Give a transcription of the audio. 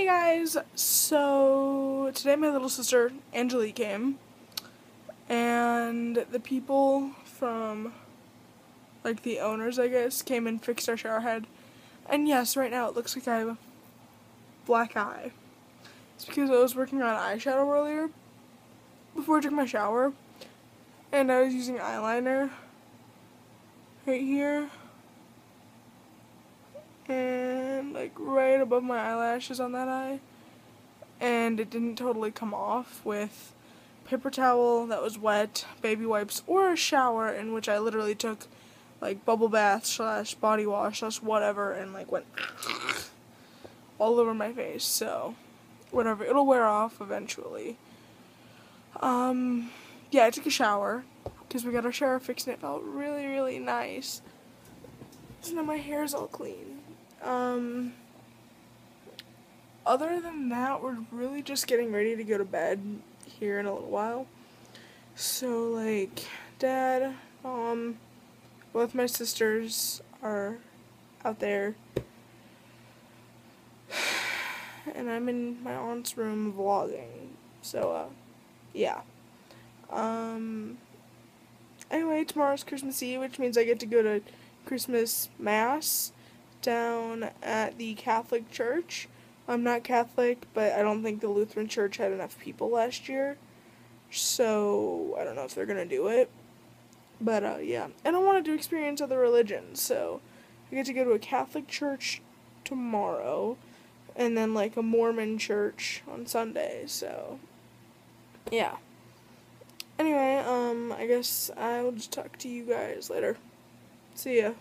Hey guys, so today my little sister Angelique came. And the people from like the owners I guess came and fixed our shower head. And yes right now it looks like I have a black eye. It's because I was working on eyeshadow earlier before I took my shower. And I was using eyeliner right here and like right above my eyelashes on that eye. And it didn't totally come off with paper towel that was wet, baby wipes, or a shower in which I literally took like bubble bath slash body wash slash whatever and like went all over my face. So whatever. It'll wear off eventually. Um yeah I took a shower because we got our shower fixed and it felt really really nice. So now my hair's all clean um, other than that, we're really just getting ready to go to bed here in a little while. So, like, dad, mom, both my sisters are out there. And I'm in my aunt's room vlogging. So, uh, yeah. Um, anyway, tomorrow's Christmas Eve, which means I get to go to Christmas Mass down at the Catholic Church. I'm not Catholic, but I don't think the Lutheran Church had enough people last year. So, I don't know if they're going to do it. But, uh, yeah. And I wanted to do experience other religions, so I get to go to a Catholic church tomorrow, and then, like, a Mormon church on Sunday, so, yeah. Anyway, um, I guess I will just talk to you guys later. See ya.